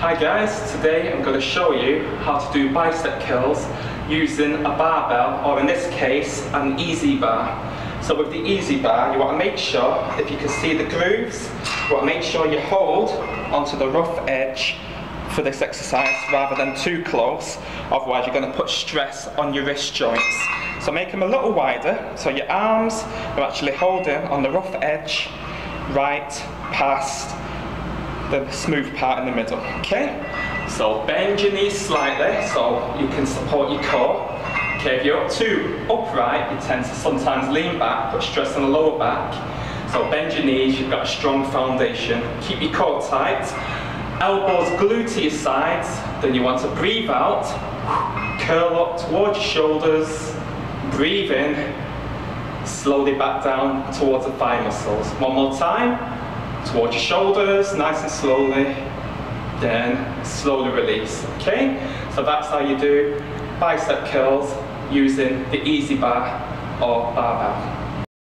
Hi guys, today I'm going to show you how to do bicep curls using a barbell or in this case an EZ bar. So with the EZ bar you want to make sure, if you can see the grooves, you want to make sure you hold onto the rough edge for this exercise rather than too close, otherwise you're going to put stress on your wrist joints. So make them a little wider, so your arms are actually holding on the rough edge right past the smooth part in the middle, okay? So bend your knees slightly so you can support your core. Okay, if you're too upright, you tend to sometimes lean back, put stress on the lower back. So bend your knees, you've got a strong foundation. Keep your core tight. Elbows glued to your sides, then you want to breathe out, curl up towards your shoulders, breathe in, slowly back down towards the thigh muscles. One more time towards your shoulders, nice and slowly, then slowly release, okay? So that's how you do bicep curls using the EZ bar or barbell.